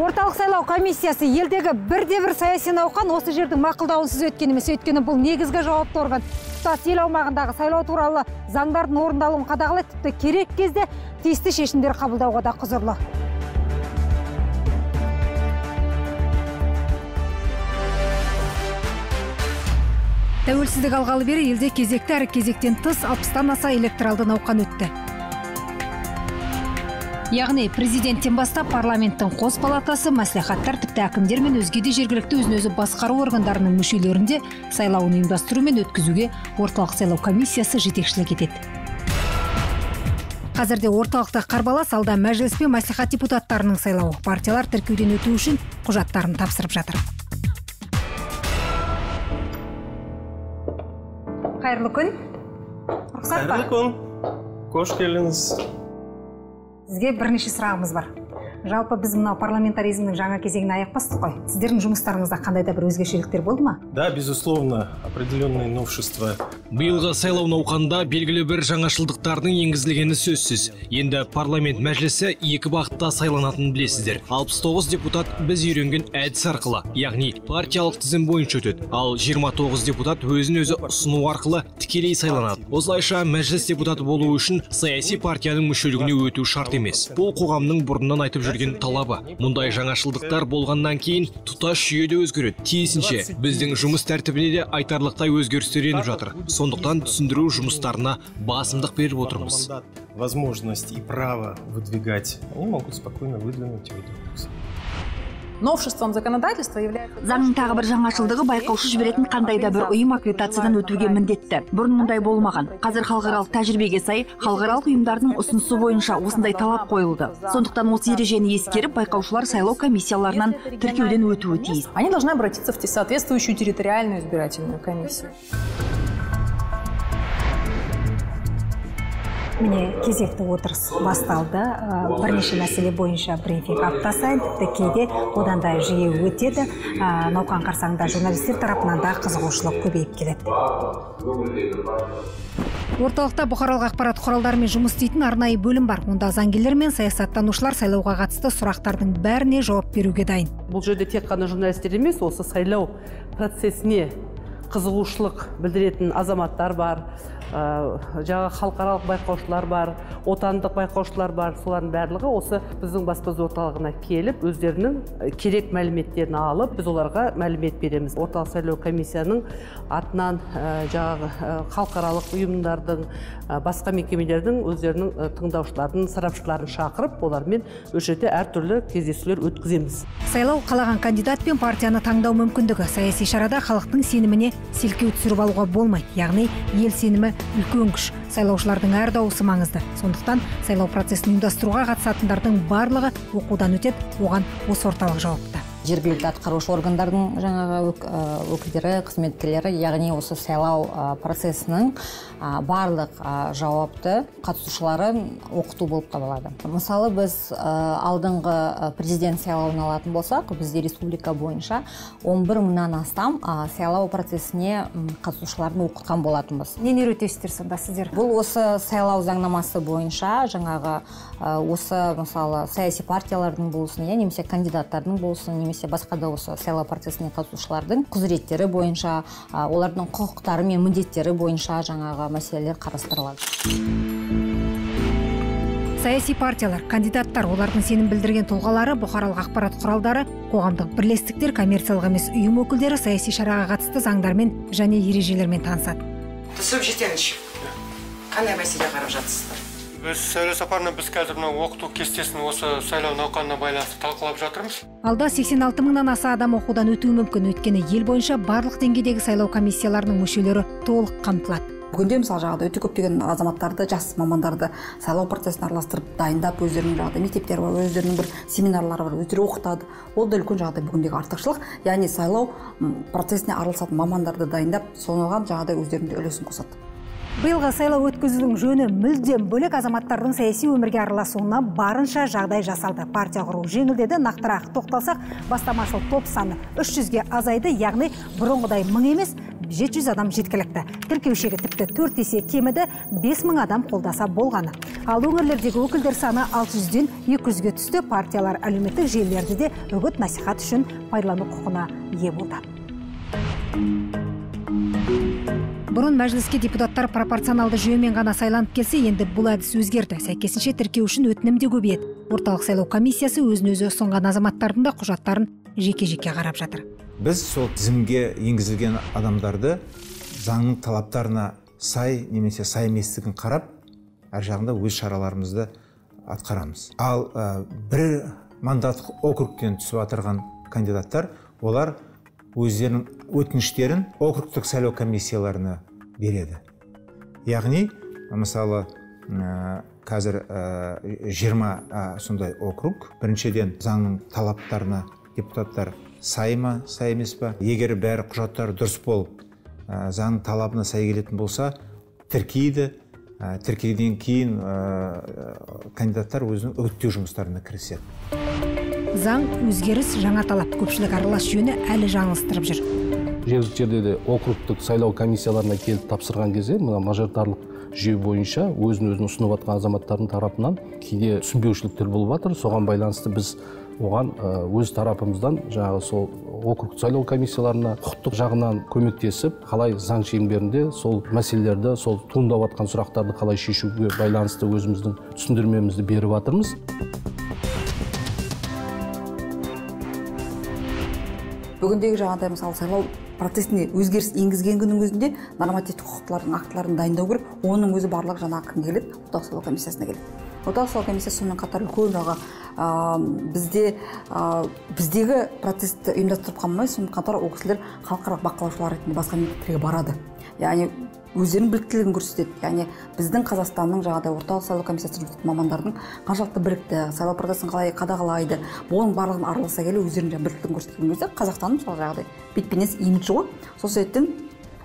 орталық сайлау комиссиясы елдегі бірде бір саяси науқан осы жердің мақұлдауынсыз өткен емес өйткені бұл негізгі жауапты орган. Тұтас ел аумағындағы сайлау туралы заңдардың орындалуын қадағалайды. Тіпті керек кезде тиісті шешімдер қабылдауға да құзырлы. Тәуелсіздік алғалы бері елде кезекті әрі кезектен тыс алпыстан аса электоралды науқан өтті. Яғни президенттен бастап парламенттің қос палатасы мәслихаттар тіпті әкімдер мен өзге де жергілікті өзін өзі басқару органдарының мүшелерінде сайлауын ұйымдастыру мен өткізуге орталық сайлау комиссиясы жетекшілік етеді. Қазірде орталықта қарбалас алда мәжіліс пен мәслихат депутаттарының сайлауы. Партиялар тіркеуден өту үшін құжаттарын тапсырып жатыр. Қайырлы күн. Рұқсат па? Қайырлы күн. Қош келдіңіз. Сізге бірнеше сұрағымыз бар жалпы біз мынау парламентаризмнің жаңа кезеңіне аяқ бастық қой. Сіздердің жұмыстарыңызда қандай да бір өзгешеліктер болды ма? Да безусловно определенные новшества. Биылғы сайлау науқанында белгілі бір жаңашылдықтардың енгізілгені сөзсіз. Енді парламент мәжілісі екі бағытта сайланатынын білесіздер. 69 депутат біз үйренген әдіс арқылы яғни партиялық тізім бойынша өтеді. Ал 29 депутат өзін өзі ұсыну арқылы тікелей сайланады. Осылайша мәжіліс депутаты болу үшін саяси партияның мүшелігіне өту шарт емес. Бұл қоғамның бұрыннан айтып жүрген талабы. Мұндай жаңашылдықтар болғаннан кейін тұтас жүйе де өзгереді. Тиісінше біздің жұмыс тәртібіне де айтарлықтай өзгерістер еніп жатыр. Сондықтан түсіндіру жұмыстарына басымдық беріп отырмыз. Возможность и право выдвигать. Они могут спокойно выдвинуть и новшеством законодательства является заңның тағы бір жаңашылдығы байқаушы жіберетін қандай да бір ұйым аккредитациядан өтуге міндетті. Бұрын мұндай болмаған. Қазір халықаралық тәжірибеге сай халықаралық ұйымдардың ұсынысы бойынша осындай талап қойылды. сондықтан осы ережені ескеріп байқаушылар сайлау комиссияларынан тіркеуден өтуі тиіс. они должны обратиться в соответствующую территориальную избирательную комиссию. Міне кезекті отырыс басталды. Ә, бірнеше мәселе бойынша брифинг апта сайын тіпті кейде одан да жиі өтеді. Ә, науқан қарсаңында журналистер тарапынан да қызығушылық көбейіп келеді. Орталықта бұқаралық ақпарат құралдарымен жұмыс істейтін арнайы бөлім бар. Онда заңгерлер мен саясаттанушылар сайлауға қатысты сұрақтардың бәріне жауап беруге дайын. Бұл жерде тек қана журналистер емес осы сайлау процесіне қызығушылық білдіретін азаматтар бар. Жаңа халықаралық байқаушылар бар отандық байқаушылар бар солардың барлығы осы біздің баспасөз орталығына келіп өздерінің ә, керек мәліметтерін алып біз оларға мәлімет береміз. Орталық сайлау комиссияның атынан ә, жаңағы халықаралық ұйымдардың басқа мекемелердің өздерінің тыңдаушыларын сарапшыларын шақырып олармен осы жерде әртүрлі кездесулер өткіземіз. Сайлау қалаған кандидат пен партияны таңдау мүмкіндігі. Саяси шарада халықтың сеніміне селкеу түсіріп алуға болмайды. Яғни ел сенімі үлкен күш. Сайлаушылардың әр дауысы маңызды. Сондықтан сайлау процесін ұйымдастыруға қатысатындардың барлығы оқудан өтеді. Оған осы орталық жауапты. Жергілікті атқарушы органдардың жаңағы өк- өкілдері қызметкерлері яғни осы сайлау процесінің барлық жауапты қатысушылары оқыту болып табылады. Мысалы біз алдыңғы президент сайлауын алатын болсақ бізде республика бойынша 11 мыңнан астам сайлау процесіне қатысушыларын оқытқан болатынбыз. Нені үйретесіздер сонда сіздер? Бұл осы сайлау заңнамасы бойынша жаңағы осы мысалы саяси партиялардың болсын иә немесе кандидаттардың болсын немесе басқа да осы сайлау процесіне қатысушылардың құзыреттері бойынша олардың құқықтары мен міндеттері бойынша жаңағы мәселелер қарастырылады. Саяси партиялар кандидаттар олардың сенім білдірген тұлғалары бұқаралық ақпарат құралдары қоғамдық бірлестіктер коммерциялық емес ұйым өкілдері саяси шараға қатысты заңдармен және ережелермен танысады. Түсіп жетеңізші қандай мәселе қарап жатырсыздар? Біз сайлау сапарына біз қазір мына оқыту кестесін осы сайлау науқанына байланысты талқылап жатырмыз. Алда 86 мыңнан аса адам оқудан өтуі мүмкін. Өйткені ел бойынша барлық деңгейдегі сайлау комиссияларының мүшелері толық қамтылады. Бүгінде мысалы жаңағыдай өте көптеген азаматтарды жас мамандарды сайлау процесіне араластырып дайындап өздерінің жаңағыдай мектептері бар өздерінің бір семинарлары бар өздері оқытады. Ол да үлкен жаңағыдай бүгіндегі артықшылық. Яғни сайлау процесіне араласатын мамандарды дайындап соған жаңағыдай өздерінің де үлесін қосады. Биылғы сайлау өткізудің жөні мүлдем бөлек азаматтардың саяси өмірге араласуына барынша жағдай жасалды. Партия құру жеңілдеді нақтырақ тоқталсақ бастамашыл топ саны 300-ге азайды яғни бұрынғыдай мың емес жеті жүз адам жеткілікті. Тіркеушіге тіпті төрт есе кеміді бес мың адам қолдаса болғаны. Ал өңірлердегі өкілдер саны алты жүзден екі жүзге түсті. Партиялар әлеуметтік желілерді де үгіт насихат үшін пайдалану құқығына ие болды. Бұрын мәжіліске депутаттар пропорционалды жүйемен ғана сайланып келсе енді бұл әдіс өзгерді. Сәйкесінше тіркеу үшін өтінім де орталық сайлау комиссиясы өзін өзі ұсынған азаматтардың да құжаттарын жеке жеке қарап жатыр. Біз сол тізімге енгізілген адамдарды заңның талаптарына сай немесе сай еместігін қарап әр жағында өз шараларымызды атқарамыз. Ал бір мандаттық округтен түсіп жатырған кандидаттар олар өздерінің өтініштерін округтік сайлау комиссияларына береді. Яғни мысалы ә, қазір жиырма ә, сондай округ. Біріншіден заңның талаптарына депутаттар сай ма сай емес па? Егер бәрі құжаттары дұрыс болып ә, заң талабына сай келетін болса тіркейді. Ә, кейін ә, кандидаттар өзінің үгіттеу жұмыстарына кіріседі. Заң өзгеріс жаңа талап. Көпшілік аралас жүйені әлі жаңылыстырып жүр. Жергілікті жерде де округтік сайлау комиссияларына келіп тапсырған кезде мына мажоритарлық жүйе бойынша өзін өзін ұсынып жатқан азаматтардың тарапынан кейде түсінбеушіліктер болып жатыр. Соған байланысты біз оған өз тарапымыздан жаңағы сол округ сайлау комиссияларына құқықтық жағынан көмектесіп қалай заң шеңберінде сол мәселелерді сол туындап жатқан сұрақтарды қалай шешуге байланысты өзіміздің түсіндірмемізді беріп жатырмыз. Бүгіндегі жаңағыдай мысалы сайлау процесіне өзгеріс енгізген күннің өзінде нормативтік құқықтардың актілерін дайындау керек. Оның өзі барлығы жаңағы кімге келеді? Орталық сайлау комиссиясына келеді. Орталық сайлау комиссиясы сонымен қатар үлкен жағы бізде ә, біздегі процессті ұйымдастырып қана қоймай сонымен қатар ол кісілер халықаралық бақылаушылар ретінде басқа мемлекеттерге барады. Яғни өздерінің біліктілігін көрсетеді. Яғни біздің қазақстанның жаңағыдай орталық сайлау комиссиясында жұмыс мамандардың қаншалықты білікті сайлау процесін қалай қадағалайды оның барлығын араласа келе өздерінің біліктілігін көрсеткен кезде қазақстанның мысалы жаңағыдай бейнесі имиджі ғой. Сол себептен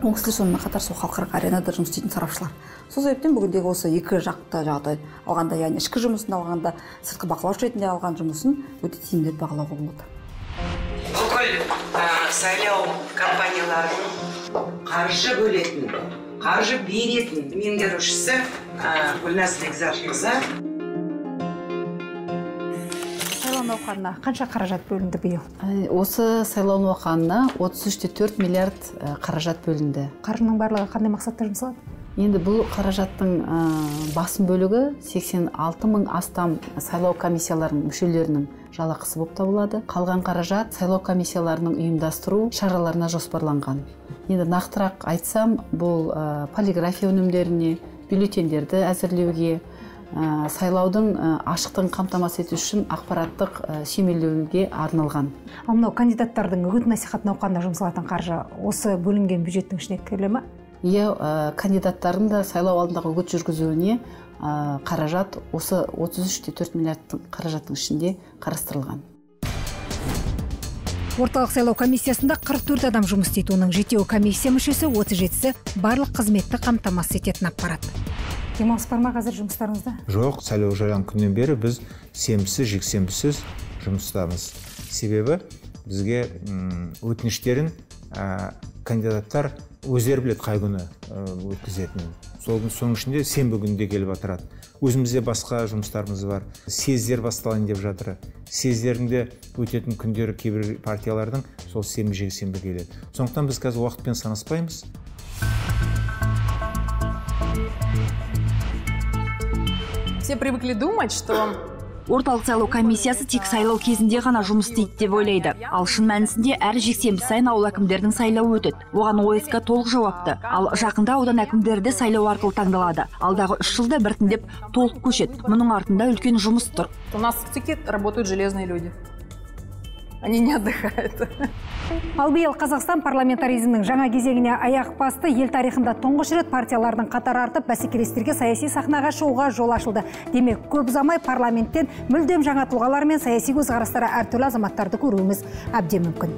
ол кісілер сонымен қатар сол халықаралық аренада жұмыс істейтін сарапшылар. Сол себептен бүгіндегі осы екі жақты жағдай алғанда яғни ішкі жұмысын алғанда сыртқы бақылаушы ретінде алған жұмысын өте тиімді деп бағалауға болады. Бүкіл сайлау компанияларының қаржы бөлетін қаржы беретін меңгерушісі гүлназ бекзатқызы. Сайлау науқанына қанша қаражат бөлінді биыл? Осы сайлау науқанына отыз үш те төрт миллиард қаражат бөлінді. Қаржының барлығы қандай мақсатта жұмсалады? Енді бұл қаражаттың басым бөлігі 86 мың астам сайлау комиссияларының мүшелерінің жалақысы болып табылады. Қалған қаражат сайлау комиссияларының ұйымдастыру шараларына жоспарланған. Енді нақтырақ айтсам бұл полиграфия өнімдеріне бюллетендерді әзірлеуге сайлаудың ашықтығын қамтамасыз ету үшін ақпараттық сүйемелдеуге арналған. Ал мынау кандидаттардың үгіт насихат науқанына жұмсалатын қаржы осы бөлінген бюджеттің ішіне кіре ма иә кандидаттардың да сайлау алдындағы үгіт жүргізуіне қаражат осы 33,4 миллиард қаражаттың ішінде қарастырылған. Орталық сайлау комиссиясында 44 адам жұмыс істейді. Оның жетеуі комиссия мүшесі 37-сі барлық қызметті қамтамасыз ететін аппарат. Демалыс бар ма қазір жұмыстарыңызда? Жоқ сайлау жарияланған күннен бері біз сенбісіз жексенбісіз жұмыстамыз. Себебі бізге өтініштерін кандидаттар өздері біледі қай күні өткізетінін. Сол соның ішінде сенбі күнінде келіп отырады. Өзімізде басқа жұмыстарымыз бар. Съездер басталайын деп жатыр. Съездердің де өтетін күндері кейбір партиялардың сол сенбі жексенбі келеді. Сондықтан біз қазір уақытпен санаспаймыз. Все привыкли думать что орталық сайлау комиссиясы тек сайлау кезінде ғана жұмыс істейді деп ойлайды. Ал шын мәнісінде әр жексенбі сайын ауыл әкімдерінің сайлауы өтеді. Оған оск толық жауапты. Ал жақында аудан әкімдері де сайлау арқылы таңдалады. Алдағы үш жылда біртіндеп толық көшеді. Мұның артында үлкен жұмыс тұр. У нас в работают железные люди. Они не отдыхают. Ал биыл қазақстан парламентаризмнің жаңа кезеңіне аяқ басты ел тарихында тұңғыш рет партиялардың қатары артып бәсекелестерге саяси сахнаға шығуға жол ашылды. Демек көп ұзамай парламенттен мүлдем жаңа тұлғалар мен саяси көзқарастары әртүрлі азаматтарды көруіміз әбден мүмкін.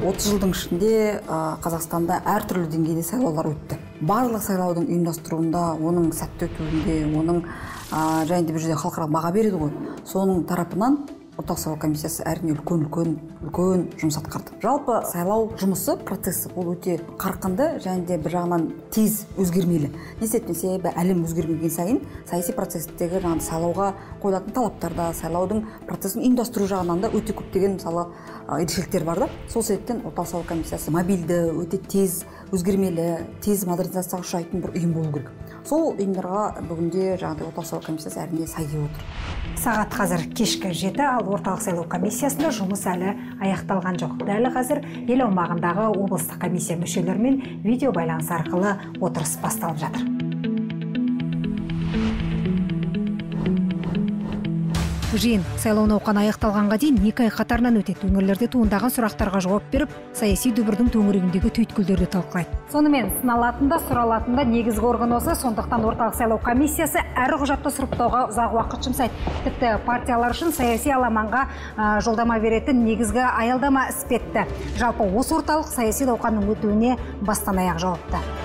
отыз жылдың ішінде қазақстанда әртүрлі деңгейде сайлаулар өтті. Барлық сайлаудың ұйымдастыруында оның сәтті өтуінде оның және де бұл жерде халықаралық баға береді ғой. Соның тарапынан орталық сайлау комиссиясы әрине үлкен үлкен үлкен жұмыс атқарды. Жалпы сайлау жұмысы процесі ол өте қарқынды және де бір жағынан тез өзгермелі. Не себептен? Себебі әлем өзгермеген сайын саяси процесстегі жаңағы сайлауға қойылатын талаптар да сайлаудың процесін ұйымдастыру жағынан да өте көптеген мысалы ерекшеліктер бар да. Сол себептен орталық сайлау комиссиясы мобильді өте тез өзгермелі тез модернизацияға ұшырайтын бір ұйым болу керек. Сол ұйымдарға бүгінде жаңағыдай орталық сайлау комиссиясы әрине сай келіп отыр. Сағат қазір кешкі жеті ал орталық сайлау комиссиясында жұмыс әлі аяқталған жоқ. Дәл қазір ел аумағындағы облыстық комиссия мүшелерімен видео байланыс арқылы отырыс басталып жатыр. Жиын. Сайлау науқаны аяқталғанға дейін екі ай қатарынан өтеді. Өңірлерде туындаған сұрақтарға жауап беріп саяси дүбірдің төңірегіндегі түйткілдерді талқылайды. Сонымен сыналатын да сұралатын да негізгі орган осы. Сондықтан орталық сайлау комиссиясы әр құжатты сұрыптауға ұзақ уақыт жұмсайды. Тіпті партиялар үшін саяси аламанға жолдама беретін негізгі аялдама іспетті. Жалпы осы орталық саяси науқанның өтуіне бастан аяқ жауапты.